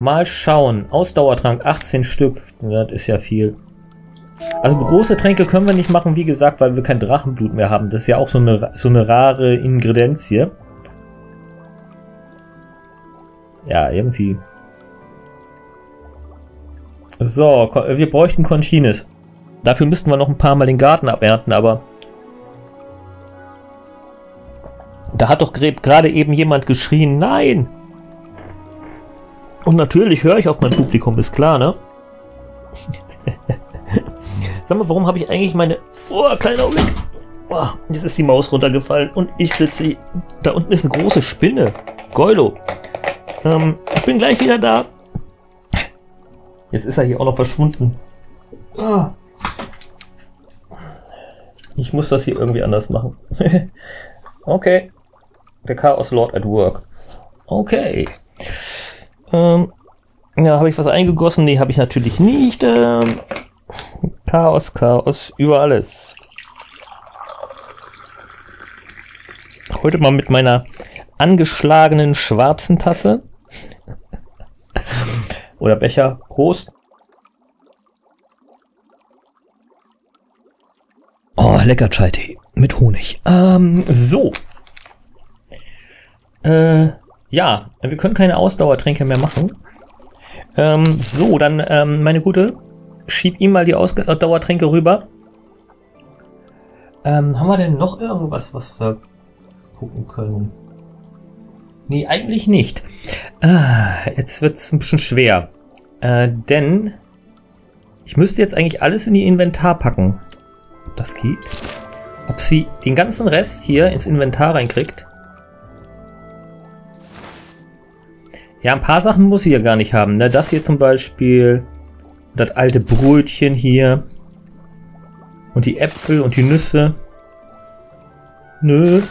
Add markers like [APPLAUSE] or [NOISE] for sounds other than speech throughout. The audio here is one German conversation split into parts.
Mal schauen. Ausdauertrank 18 Stück. Das ist ja viel. Also große Tränke können wir nicht machen, wie gesagt, weil wir kein Drachenblut mehr haben. Das ist ja auch so eine, so eine rare Ingredienz hier. Ja, irgendwie. So, wir bräuchten Continis. Dafür müssten wir noch ein paar Mal den Garten abernten, aber... Da hat doch gerade eben jemand geschrien, nein! Und natürlich höre ich auf mein Publikum, ist klar, ne? [LAUGHS] Sag mal, warum habe ich eigentlich meine... Oh, kleiner Augenblick! Oh, jetzt ist die Maus runtergefallen und ich sitze hier. Da unten ist eine große Spinne. Goilo. Ähm, ich bin gleich wieder da. Jetzt ist er hier auch noch verschwunden. Oh. Ich muss das hier irgendwie anders machen. [LAUGHS] okay. Der Chaos Lord at Work. Okay. Ähm, ja, habe ich was eingegossen? Nee, habe ich natürlich nicht. Ähm, Chaos, Chaos, über alles. Heute mal mit meiner angeschlagenen schwarzen Tasse. [LAUGHS] Oder Becher. Prost. Oh, lecker Chai-Tee mit Honig. Ähm, so. Äh, ja, wir können keine Ausdauertränke mehr machen. Ähm, so, dann, ähm, meine Gute, schieb ihm mal die Ausdauertränke rüber. Ähm, haben wir denn noch irgendwas, was wir gucken können? Nee, eigentlich nicht. Ah, jetzt wird's ein bisschen schwer. Äh, denn ich müsste jetzt eigentlich alles in die Inventar packen. Ob das geht? Ob sie den ganzen Rest hier ins Inventar reinkriegt? Ja, ein paar Sachen muss sie ja gar nicht haben. Ne? Das hier zum Beispiel. Das alte Brötchen hier. Und die Äpfel und die Nüsse. Nö.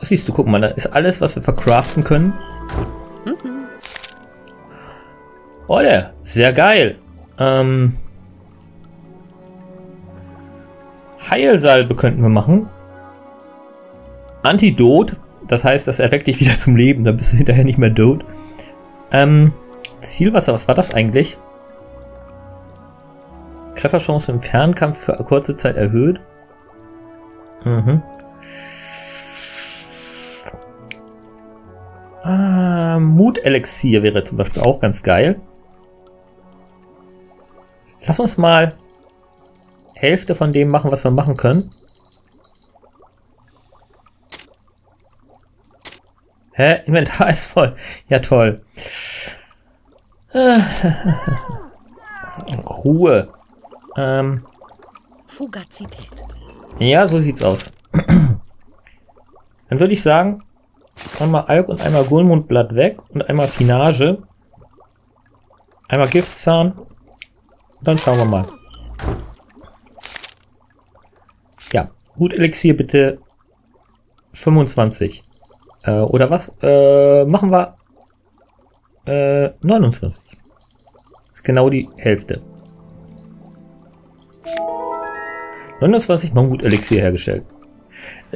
Siehst du, guck mal, da ist alles, was wir verkraften können. Mhm. Oh, der, sehr geil. Ähm, Heilsalbe könnten wir machen. Antidot, das heißt, das erweckt dich wieder zum Leben, dann bist du hinterher nicht mehr tot. Ähm, Zielwasser, was war das eigentlich? Trefferchance im Fernkampf für kurze Zeit erhöht. Mhm. Ah, Mutelixier wäre zum Beispiel auch ganz geil. Lass uns mal Hälfte von dem machen, was wir machen können. Hä? Inventar [LAUGHS] ist voll. Ja, toll. [LAUGHS] Ruhe. Ähm. Fugazität. Ja, so sieht's aus. Dann würde ich sagen, einmal Alk und einmal Gulmundblatt weg und einmal Finage. Einmal Giftzahn. Dann schauen wir mal. Ja, Hutelixier bitte 25. Äh, oder was? Äh, machen wir äh, 29. ist genau die Hälfte. 29 Mammut-Elixier hergestellt.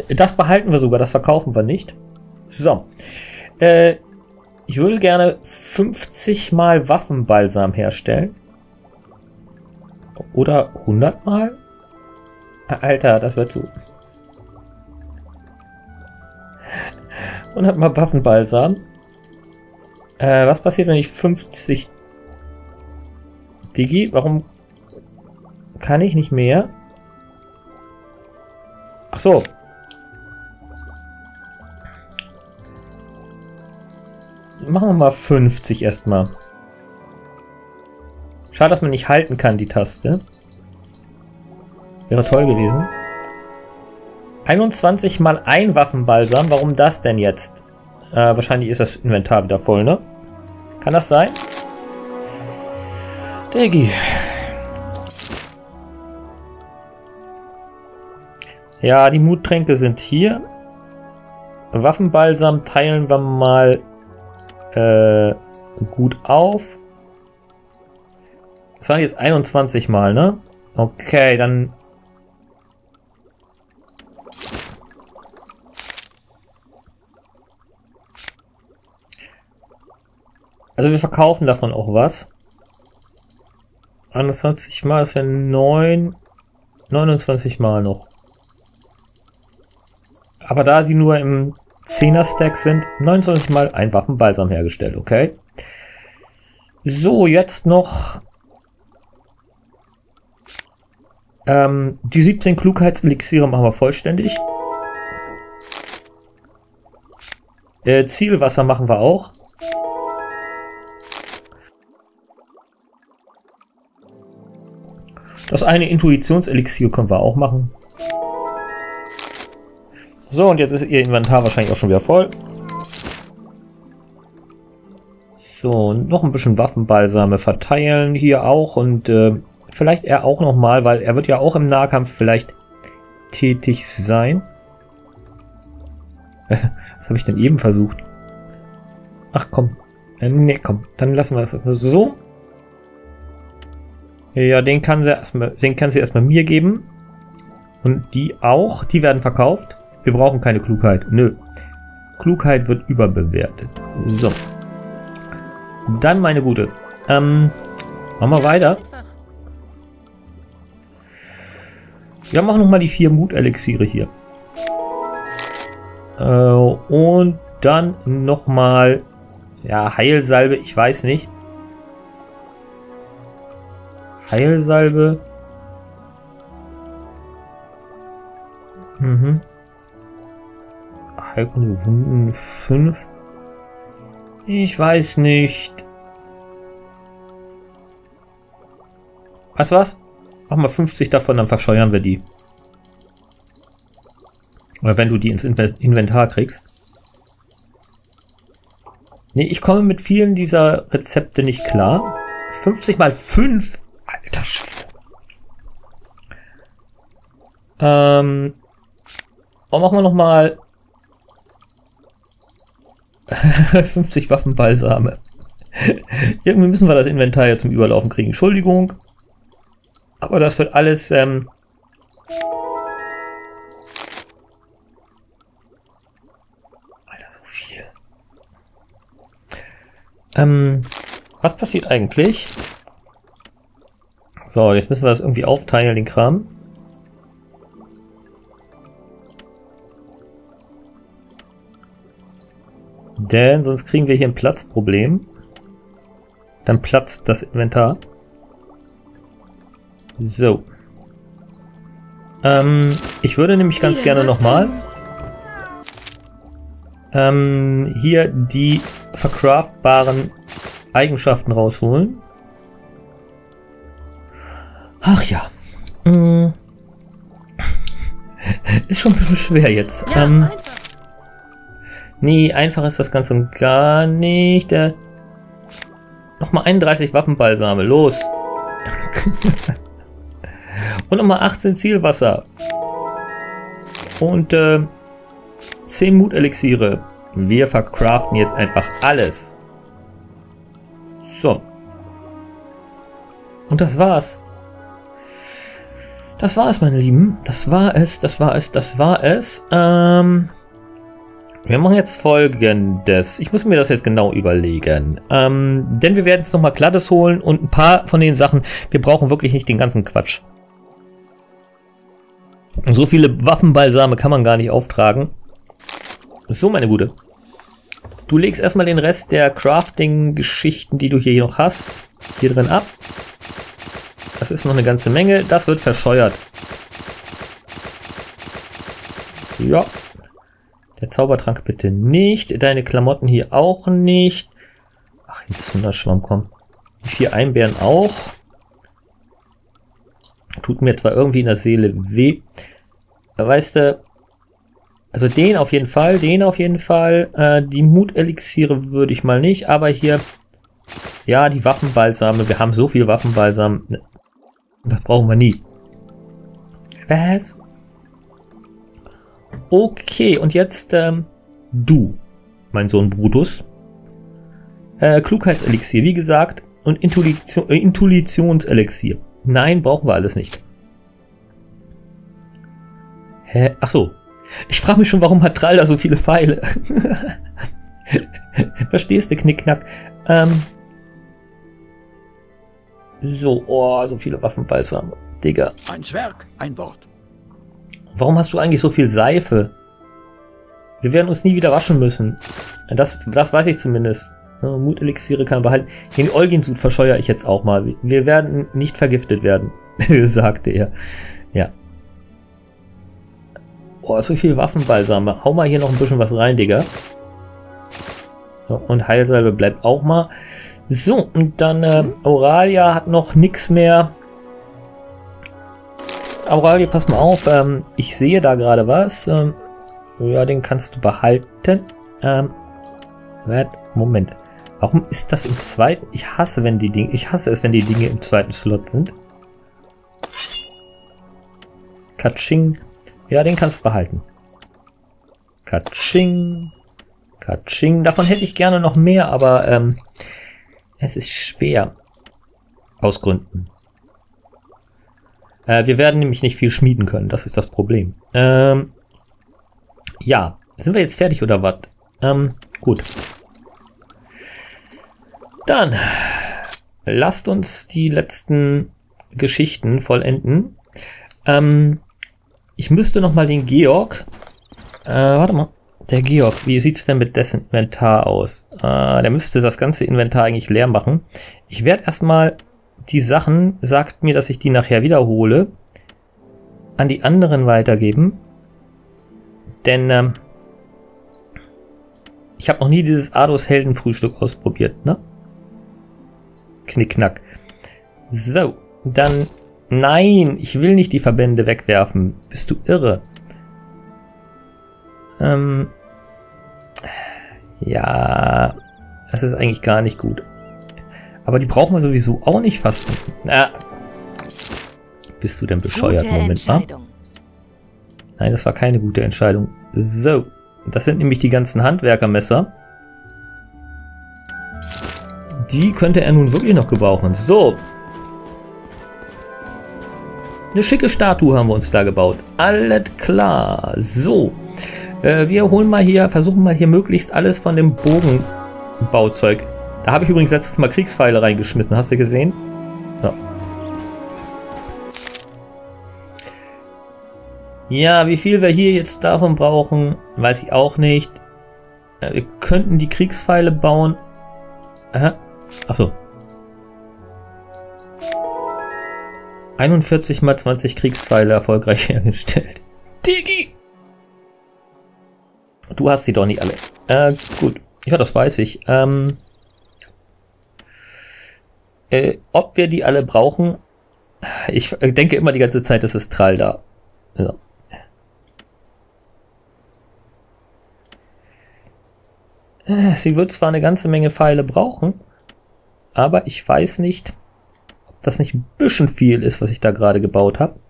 Das behalten wir sogar, das verkaufen wir nicht. So. Äh, ich würde gerne 50 mal Waffenbalsam herstellen. Oder 100 mal? Alter, das wird zu. 100 mal Waffenbalsam. Äh, was passiert, wenn ich 50... Digi, warum kann ich nicht mehr? Ach so. Machen wir mal 50 erstmal. Schade, dass man nicht halten kann, die Taste. Wäre toll gewesen. 21 mal ein Waffenbalsam. Warum das denn jetzt? Äh, wahrscheinlich ist das Inventar wieder voll, ne? Kann das sein? Degi. Ja, die Muttränke sind hier. Waffenbalsam teilen wir mal äh, gut auf. Das waren jetzt 21 Mal, ne? Okay, dann Also wir verkaufen davon auch was. 21 mal, das wären 9, 29 mal noch. Aber da sie nur im 10er Stack sind, 29 mal ein Waffenbalsam hergestellt, okay? So, jetzt noch ähm, die 17 Klugheitselixiere machen wir vollständig. Äh, Zielwasser machen wir auch. Das eine Intuitionselixier können wir auch machen. So, und jetzt ist ihr Inventar wahrscheinlich auch schon wieder voll. So, noch ein bisschen Waffenbalsame verteilen hier auch und äh, vielleicht er auch nochmal, weil er wird ja auch im Nahkampf vielleicht tätig sein. [LAUGHS] Was habe ich denn eben versucht? Ach komm. Äh, nee, komm. Dann lassen wir das so. Ja, den kann sie erstmal, den kann sie erstmal mir geben. Und die auch. Die werden verkauft. Wir brauchen keine Klugheit. Nö. Klugheit wird überbewertet. So. Dann meine Gute. Ähm, machen wir weiter. Ja, machen noch mal die vier Mut-Elixiere hier. Äh, und dann noch mal ja, Heilsalbe, ich weiß nicht. Heilsalbe. Mhm. Heilkunde Wunden 5. Ich weiß nicht. Was was? Mach mal 50 davon, dann verscheuern wir die. Oder wenn du die ins Inventar kriegst. Nee, ich komme mit vielen dieser Rezepte nicht klar. 50 mal 5? Alter Schwede. Ähm. Oh, machen wir nochmal 50 [LAUGHS] Waffenbalsame. [LAUGHS] Irgendwie müssen wir das Inventar ja zum Überlaufen kriegen. Entschuldigung. Aber das wird alles, ähm, Alter, so viel. Ähm, was passiert eigentlich? So, jetzt müssen wir das irgendwie aufteilen, den Kram. Denn sonst kriegen wir hier ein Platzproblem. Dann platzt das Inventar. So. Ähm, ich würde nämlich ganz gerne nochmal ähm, hier die vercraftbaren Eigenschaften rausholen. Ach ja. Hm. [LAUGHS] Ist schon ein bisschen schwer jetzt. Ja, ähm, einfach. Nee, einfach ist das Ganze gar nicht. Äh, Nochmal 31 Waffenbalsame, los. [LAUGHS] Und nochmal 18 Zielwasser. Und äh, 10 Mutelixiere. Wir verkraften jetzt einfach alles. So. Und das war's. Das war es, meine Lieben. Das war es, das war es, das war es. Ähm, wir machen jetzt folgendes. Ich muss mir das jetzt genau überlegen. Ähm, denn wir werden jetzt nochmal Glattes holen und ein paar von den Sachen. Wir brauchen wirklich nicht den ganzen Quatsch. So viele Waffenbalsame kann man gar nicht auftragen. So, meine Gute. Du legst erstmal den Rest der Crafting-Geschichten, die du hier noch hast, hier drin ab. Ist noch eine ganze Menge. Das wird verscheuert. Ja. Der Zaubertrank bitte nicht. Deine Klamotten hier auch nicht. Ach, jetzt Hunderschwamm, komm. Die vier Einbären auch. Tut mir zwar irgendwie in der Seele weh. Weißt du, also den auf jeden Fall, den auf jeden Fall. Äh, die Mutelixiere würde ich mal nicht, aber hier, ja, die Waffenbalsame. Wir haben so viel Waffenbalsam. Das brauchen wir nie. Was? Okay, und jetzt ähm, du, mein Sohn Brutus. Äh, Klugheitselixier, wie gesagt, und Intuition, äh, Intuitionselixier. Nein, brauchen wir alles nicht. Hä? Ach so. Ich frage mich schon, warum hat Drall da so viele Pfeile? [LAUGHS] Verstehst du, Knickknack? Ähm, so, oh, so viele Waffenbalsam. Digga. Ein Zwerg, ein Wort. Warum hast du eigentlich so viel Seife? Wir werden uns nie wieder waschen müssen. Das, das weiß ich zumindest. Mutelixiere kann behalten. Den Euginsud verscheuere ich jetzt auch mal. Wir werden nicht vergiftet werden, [LAUGHS] sagte er. Ja. Oh, so viel Waffenbalsam. Hau mal hier noch ein bisschen was rein, Digga. So, und Heilsalbe bleibt auch mal. So, und dann äh, Auralia hat noch nichts mehr. Auralia, pass mal auf. Ähm, ich sehe da gerade was. Ähm, ja, den kannst du behalten. Ähm, Moment. Warum ist das im zweiten? Ich hasse, wenn die Dinge, ich hasse es, wenn die Dinge im zweiten Slot sind. Katsching. Ja, den kannst du behalten. Katsching. Katsching. Davon hätte ich gerne noch mehr, aber ähm, es ist schwer. Aus Gründen. Äh, wir werden nämlich nicht viel schmieden können. Das ist das Problem. Ähm, ja. Sind wir jetzt fertig oder was? Ähm, gut. Dann lasst uns die letzten Geschichten vollenden. Ähm, ich müsste noch mal den Georg. Äh, warte mal. Der Georg, wie sieht's denn mit dessen Inventar aus? Äh, der müsste das ganze Inventar eigentlich leer machen. Ich werde erstmal die Sachen, sagt mir, dass ich die nachher wiederhole, an die anderen weitergeben. Denn ähm, ich habe noch nie dieses Ados Heldenfrühstück ausprobiert, ne? Knickknack. So, dann... Nein, ich will nicht die Verbände wegwerfen. Bist du irre? Ähm... Ja... Das ist eigentlich gar nicht gut. Aber die brauchen wir sowieso auch nicht fasten. Na, bist du denn bescheuert? Gute Moment mal. Nein, das war keine gute Entscheidung. So, das sind nämlich die ganzen Handwerkermesser. Die könnte er nun wirklich noch gebrauchen. So. Eine schicke Statue haben wir uns da gebaut. Alles klar. So. Äh, wir holen mal hier, versuchen mal hier möglichst alles von dem Bogenbauzeug. Da habe ich übrigens letztes Mal Kriegspfeile reingeschmissen. Hast du gesehen? So. Ja, wie viel wir hier jetzt davon brauchen, weiß ich auch nicht. Äh, wir könnten die Kriegspfeile bauen. Aha. Achso. 41 mal 20 Kriegspfeile erfolgreich [LAUGHS] hergestellt. Digi! Du hast sie doch nicht alle. Äh, gut. Ja, das weiß ich. Ähm, äh, ob wir die alle brauchen, ich denke immer die ganze Zeit, das ist Trall da. Ja. Äh, sie wird zwar eine ganze Menge Pfeile brauchen, aber ich weiß nicht, ob das nicht ein bisschen viel ist, was ich da gerade gebaut habe.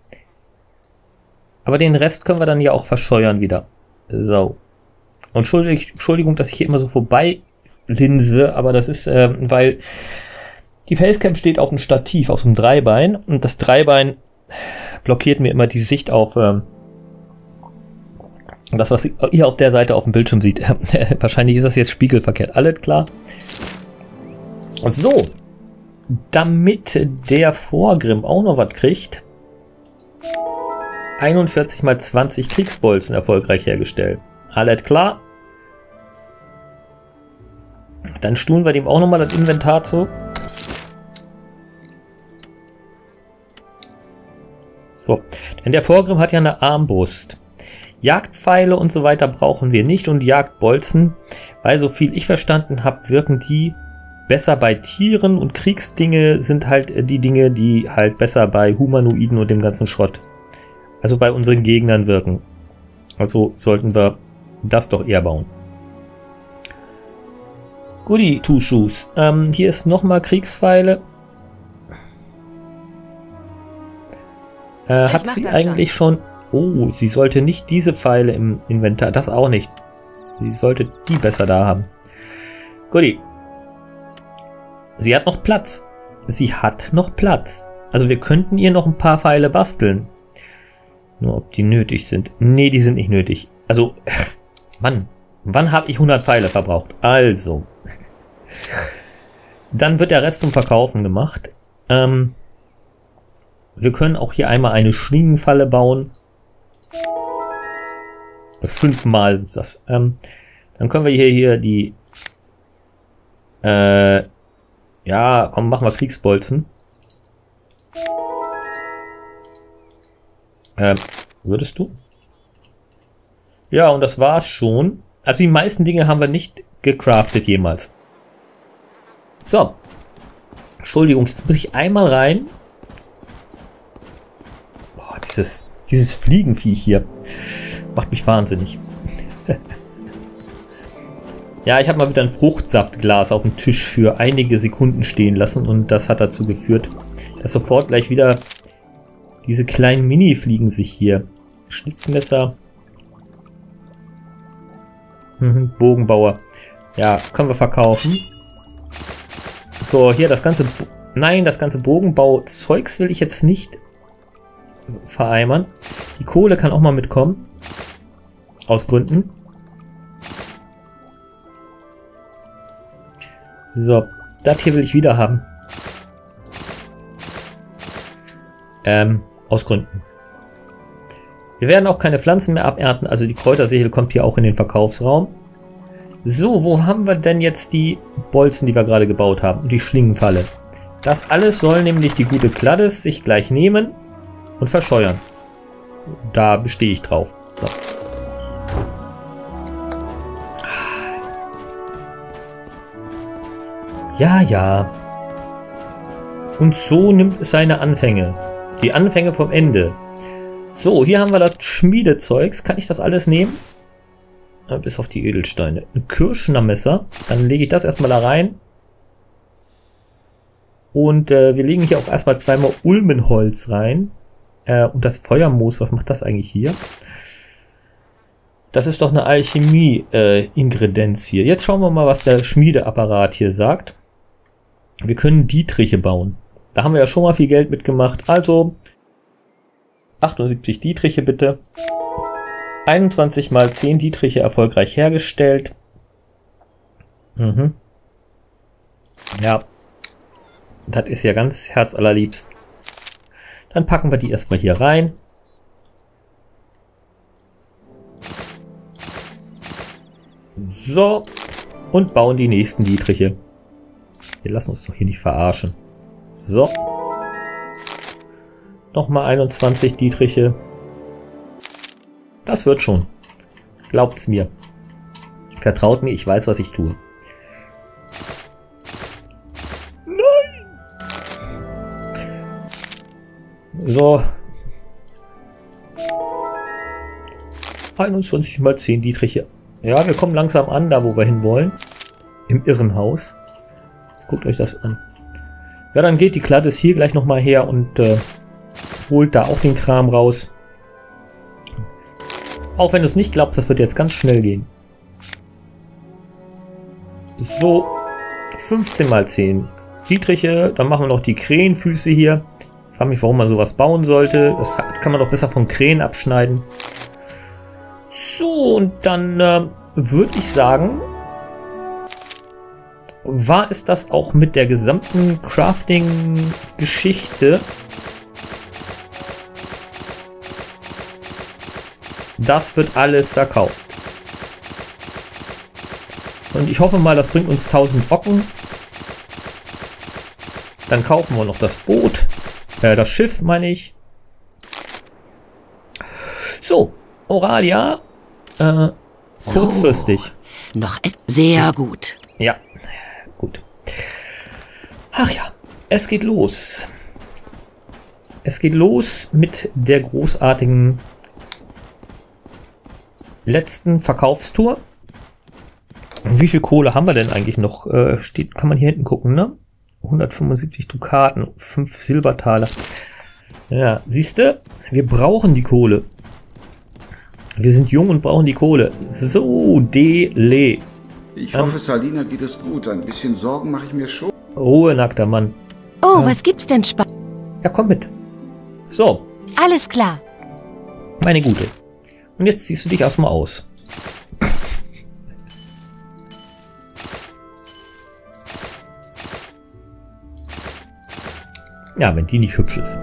Aber den Rest können wir dann ja auch verscheuern wieder. So. Und Entschuldigung, dass ich hier immer so vorbei linse, aber das ist, äh, weil die Facecam steht auf dem Stativ, auf so einem Dreibein und das Dreibein blockiert mir immer die Sicht auf ähm, das, was ihr auf der Seite auf dem Bildschirm sieht. [LAUGHS] Wahrscheinlich ist das jetzt spiegelverkehrt. Alles klar. So, damit der Vorgrim auch noch was kriegt, 41 mal 20 Kriegsbolzen erfolgreich hergestellt. Alles klar. Dann stuhlen wir dem auch nochmal das Inventar zu. So, denn der Vorgrim hat ja eine Armbrust. Jagdpfeile und so weiter brauchen wir nicht und Jagdbolzen, weil so viel ich verstanden habe, wirken die besser bei Tieren und Kriegsdinge sind halt äh, die Dinge, die halt besser bei Humanoiden und dem ganzen Schrott, also bei unseren Gegnern wirken. Also sollten wir das doch eher bauen. Goodie Two Shoes. Ähm, hier ist nochmal Kriegspfeile. Äh, hat sie eigentlich schon... schon... Oh, sie sollte nicht diese Pfeile im Inventar... Das auch nicht. Sie sollte die besser da haben. Goodie. Sie hat noch Platz. Sie hat noch Platz. Also wir könnten ihr noch ein paar Pfeile basteln. Nur ob die nötig sind. Nee, die sind nicht nötig. Also, [LAUGHS] Mann. Wann habe ich 100 Pfeile verbraucht? Also. Dann wird der Rest zum Verkaufen gemacht. Ähm, wir können auch hier einmal eine Schlingenfalle bauen. Fünfmal sind das. Ähm, dann können wir hier, hier die... Äh, ja, komm, machen wir Kriegsbolzen. Ähm, würdest du? Ja, und das war's schon. Also die meisten Dinge haben wir nicht gecraftet jemals. So. Entschuldigung, jetzt muss ich einmal rein. Boah, dieses, dieses Fliegenviech hier macht mich wahnsinnig. [LAUGHS] ja, ich habe mal wieder ein Fruchtsaftglas auf dem Tisch für einige Sekunden stehen lassen und das hat dazu geführt, dass sofort gleich wieder diese kleinen Mini-Fliegen sich hier. Schnitzmesser. Mhm, Bogenbauer. Ja, können wir verkaufen. So, hier das ganze... Bo Nein, das ganze Bogenbau-Zeugs will ich jetzt nicht vereimern. Die Kohle kann auch mal mitkommen. Aus Gründen. So, das hier will ich wieder haben. Ähm, aus Gründen. Wir werden auch keine Pflanzen mehr abernten, also die Kräutersäge kommt hier auch in den Verkaufsraum. So, wo haben wir denn jetzt die Bolzen, die wir gerade gebaut haben? Und die Schlingenfalle. Das alles soll nämlich die gute Kladdes sich gleich nehmen und verscheuern. Da bestehe ich drauf. So. Ja, ja. Und so nimmt es seine Anfänge. Die Anfänge vom Ende. So, hier haben wir das Schmiedezeugs. Kann ich das alles nehmen? Bis auf die Edelsteine. Ein Kirschner Messer. Dann lege ich das erstmal da rein. Und äh, wir legen hier auch erstmal zweimal Ulmenholz rein. Äh, und das Feuermoos, was macht das eigentlich hier? Das ist doch eine Alchemie-Ingredienz äh, hier. Jetzt schauen wir mal, was der Schmiedeapparat hier sagt. Wir können Dietriche bauen. Da haben wir ja schon mal viel Geld mitgemacht. Also 78 Dietriche bitte. 21 mal 10 Dietriche erfolgreich hergestellt. Mhm. Ja. Das ist ja ganz herzallerliebst. Dann packen wir die erstmal hier rein. So. Und bauen die nächsten Dietriche. Wir lassen uns doch hier nicht verarschen. So. Nochmal 21 Dietriche. Das wird schon. Glaubt's mir. Vertraut mir, ich weiß, was ich tue. Nein! So. 21 mal 10 Dietriche. Ja, wir kommen langsam an, da wo wir hin wollen. Im Irrenhaus. Jetzt guckt euch das an. Ja, dann geht die Kladdes hier gleich nochmal her und äh, holt da auch den Kram raus. Auch wenn du es nicht glaubst, das wird jetzt ganz schnell gehen. So, 15 mal 10 Dietriche, dann machen wir noch die Krähenfüße hier. Ich frage mich, warum man sowas bauen sollte. Das kann man doch besser von Krähen abschneiden. So, und dann äh, würde ich sagen, war es das auch mit der gesamten Crafting-Geschichte. Das wird alles verkauft. Und ich hoffe mal, das bringt uns 1000 Ocken. Dann kaufen wir noch das Boot. Äh, das Schiff, meine ich. So, Oralia. Äh, kurzfristig. So, noch sehr gut. Ja, Gut. Ach ja, es geht los. Es geht los mit der großartigen letzten Verkaufstour. Wie viel Kohle haben wir denn eigentlich noch? Äh, steht, kann man hier hinten gucken, ne? 175 Dukaten, 5 Silbertaler. Ja, siehst du? Wir brauchen die Kohle. Wir sind jung und brauchen die Kohle. So, Dele. Ich hoffe, ähm, Salina geht es gut. Ein bisschen Sorgen mache ich mir schon. Ruhe, nackter Mann. Oh, ähm, was gibt's denn Spaß? Ja, komm mit. So. Alles klar. Meine Gute. Und jetzt ziehst du dich erstmal aus. ja, wenn die nicht hübsch ist.